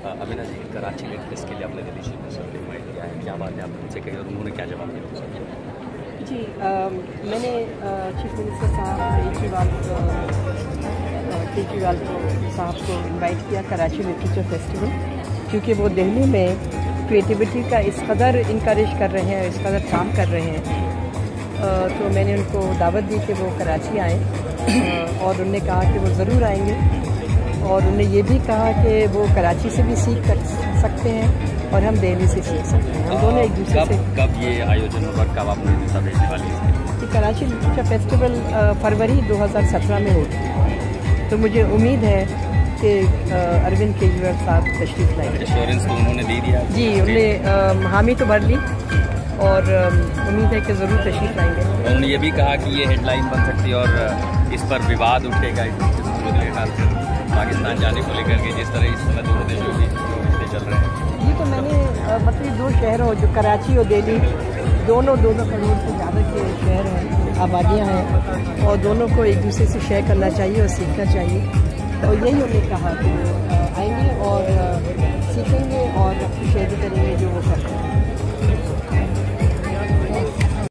Amina ji Karachi latest के लिए आपने दिल्ली शिप से इन्वाइट किया है क्या बात है आपने उनसे कही और उन्होंने क्या जवाब दिया जी मैंने चीफ मिनिस्टर साहब केजरीवाल केजरीवाल साहब को इनवाइट किया कराची लिटरेचर फेस्टिवल क्योंकि वो दिल्ली में क्रिएटिविटी का इस कदर इनक्रेज कर रहे हैं, इस कदर काम कर रहे हैं। तो मैंने उनको दावत दी कि वो कराची आएँ और उनने कहा कि वो ज़रूर आएँगे। और उन्होंने ये भी कहा कि वो कराची से भी सीख कर सकते हैं और हम दिल्ली से सीख सकते हैं। हम दोनों एक दूसरे से कब ये आयोजन होगा कब आप भेजने वाली है? कराची लिटरेचर फेस्टिवल फरवरी 2017 में होगी तो मुझे उम्मीद है कि अरविंद केजरीवाल साहब तशरीफ़ लाएँगे। तो उन्होंने दे दिया। जी उन्होंने हामी तो भर ली और उम्मीद है कि ज़रूर तशरीफ़ लाएँगे। उन्होंने ये भी कहा कि ये हेडलाइन बन सकती है और इस पर विवाद उठेगा पाकिस्तान जाने को लेकर के जिस तरह इस समय दोनों देशों की रिश्ते चल रहे हैं। ये तो मैंने मतलब दो शहरों जो कराची और दिल्ली, दोनों दोनों करोड़ से ज़्यादा के शहर हैं, आबादियाँ हैं, और दोनों को एक दूसरे से शेयर करना चाहिए और सीखना चाहिए। और यही उन्होंने कहा कि